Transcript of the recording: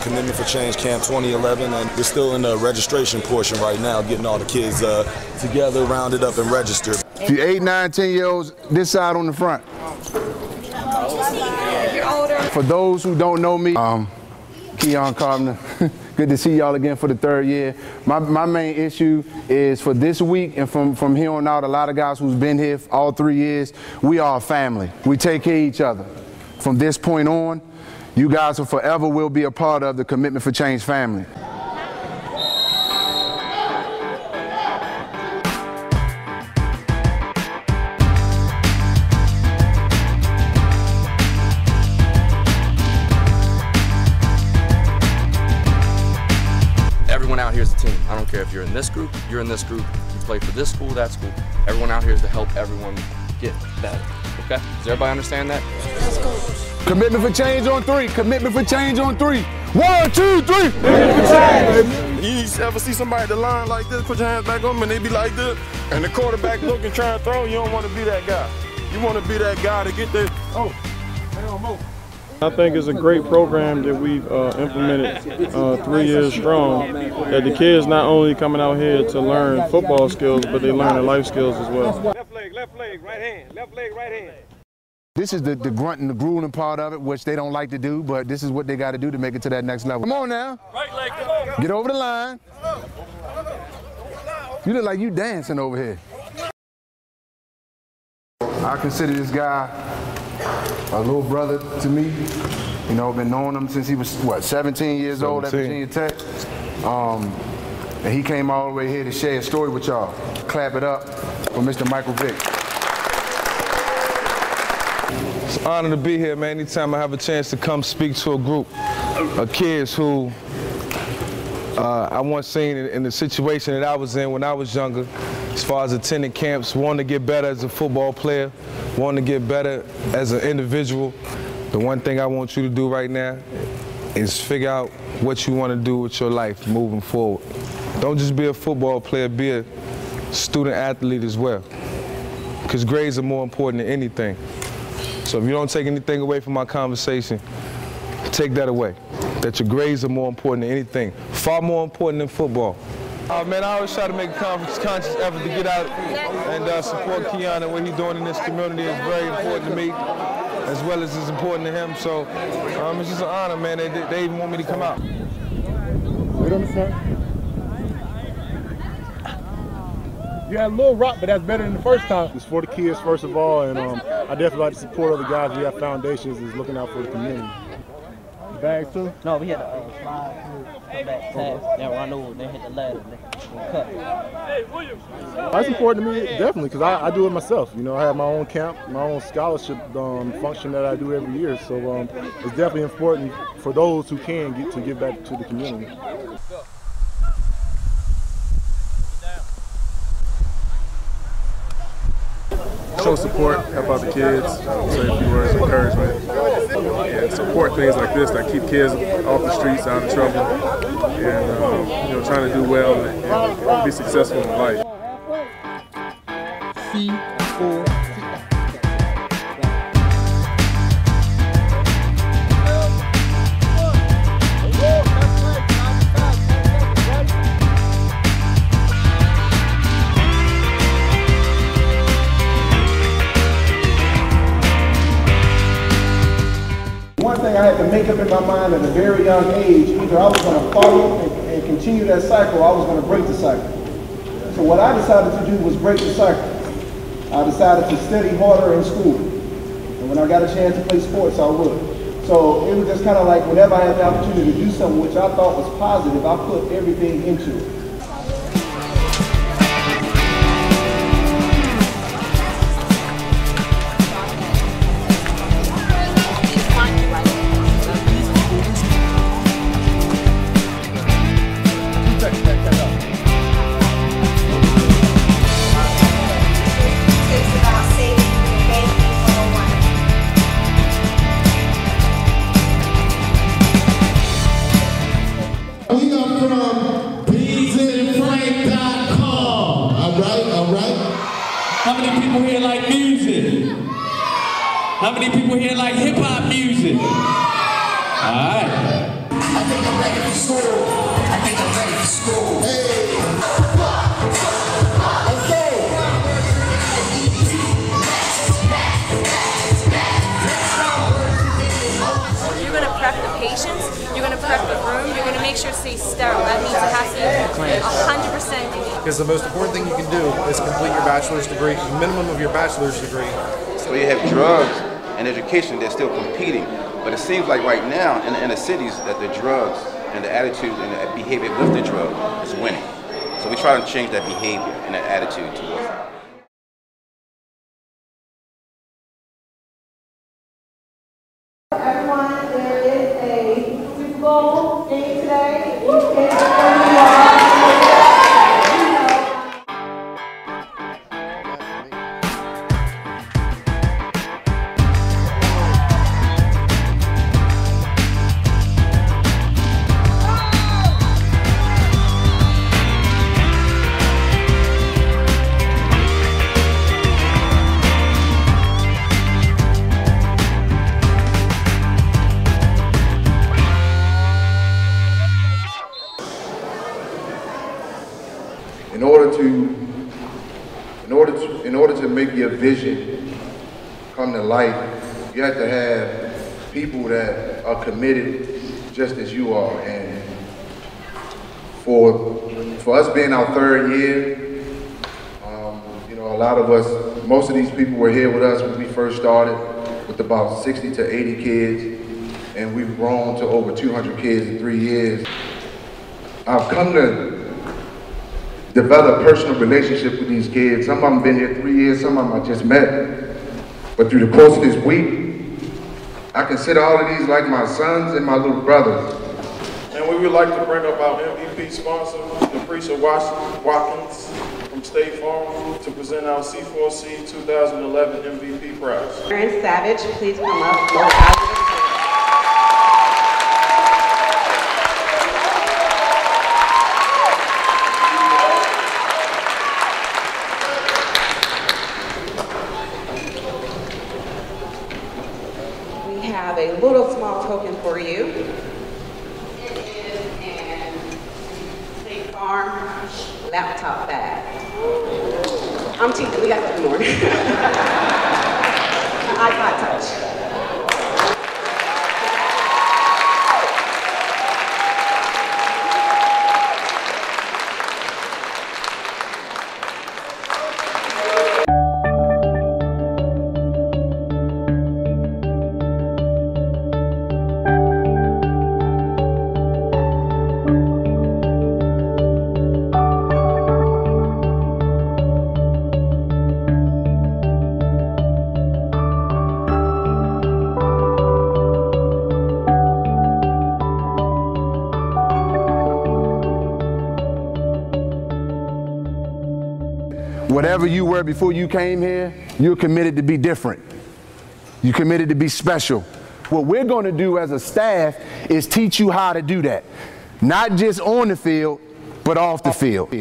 Commitment for Change Camp 2011, and we're still in the registration portion right now, getting all the kids uh, together, rounded up, and registered. If you're 8, 9, 10 year olds, this side on the front. For those who don't know me, um, Keion Carpenter. Good to see y'all again for the third year. My, my main issue is for this week and from, from here on out, a lot of guys who's been here all three years, we are a family. We take care of each other. From this point on, you guys will forever will be a part of the Commitment for Change family. Everyone out here is a team. I don't care if you're in this group, you're in this group, you play for this school, that school. Everyone out here is to help everyone get better. Okay? Does everybody understand that? Commitment for change on three. Commitment for change on three. One, two, three. Commitment for change. You ever see somebody at the line like this, put your hands back on them, and they be like this, and the quarterback looking, trying to throw, you don't want to be that guy. You want to be that guy to get the, oh, hell no. I think it's a great program that we've uh, implemented uh, three years strong. That the kids not only coming out here to learn football skills, but they learn life skills as well. Left leg, right hand. Left leg, right hand. This is the, the grunt and the grueling part of it, which they don't like to do, but this is what they got to do to make it to that next level. Come on now. Right leg, come on. Get over the line. You look like you dancing over here. I consider this guy a little brother to me. You know, been knowing him since he was, what, 17 years old at Virginia Tech. Um, and he came all the way here to share a story with y'all. Clap it up for Mr. Michael Vick. It's an honor to be here, man. Anytime I have a chance to come speak to a group of kids who uh, I once seen in, in the situation that I was in when I was younger, as far as attending camps, wanting to get better as a football player, wanting to get better as an individual. The one thing I want you to do right now is figure out what you want to do with your life moving forward. Don't just be a football player, be a student athlete as well. Because grades are more important than anything. So if you don't take anything away from my conversation, take that away. That your grades are more important than anything. Far more important than football. Uh, man, I always try to make a conscious effort to get out and uh, support Keion and what he's doing in this community is very important to me, as well as it's important to him. So um, it's just an honor, man. They, they even want me to come out. Right on the front. You had a little rock, but that's better than the first time. It's for the kids first of all, and um, I definitely like to support other guys. We have foundations is looking out for the community. Bags too. No, we had to uh, slide through, back, pass, then run over, then hit the ladder, then cut. That's important to me, definitely, because I, I do it myself. You know, I have my own camp, my own scholarship um, function that I do every year. So um, it's definitely important for those who can get to give back to the community. Show support, help out the kids, say a few words of encouragement, and support things like this that keep kids off the streets, out of trouble, and um, you know, trying to do well and, and be successful in life. One thing I had to make up in my mind at a very young age, either I was going to follow and, and continue that cycle, or I was going to break the cycle. So what I decided to do was break the cycle. I decided to study harder in school. And when I got a chance to play sports, I would. So it was just kind of like whenever I had the opportunity to do something which I thought was positive, I put everything into it. People here like music? How many people here like hip hop music? All right. I think I'm ready for school. I think I'm ready for school. Hey. Because the most important thing you can do is complete your bachelor's degree, minimum of your bachelor's degree. So you have drugs and education, they're still competing. But it seems like right now in the inner cities that the drugs and the attitude and the behavior with the drug is winning. So we try to change that behavior and that attitude towards it. Everyone, there is a Super Bowl game today. To in order to in order to make your vision come to life, you have to have people that are committed just as you are. And for for us being our third year, um, you know, a lot of us, most of these people were here with us when we first started, with about 60 to 80 kids, and we've grown to over 200 kids in three years. I've come to develop a personal relationship with these kids. Some of them been here three years, some of them I just met. But through the course of this week, I consider all of these like my sons and my little brothers. And we would like to bring up our MVP sponsor, Lucretia Was- Watkins from State Farm, to present our C4C 2011 MVP prize. Aaron Savage, please come up. Most positive. We have a little small token for you. It is an State Farm laptop bag. I'm teasing, we got something more. iPod Touch. Whatever you were before you came here, you're committed to be different. You're committed to be special. What we're going to do as a staff is teach you how to do that. Not just on the field, but off the field.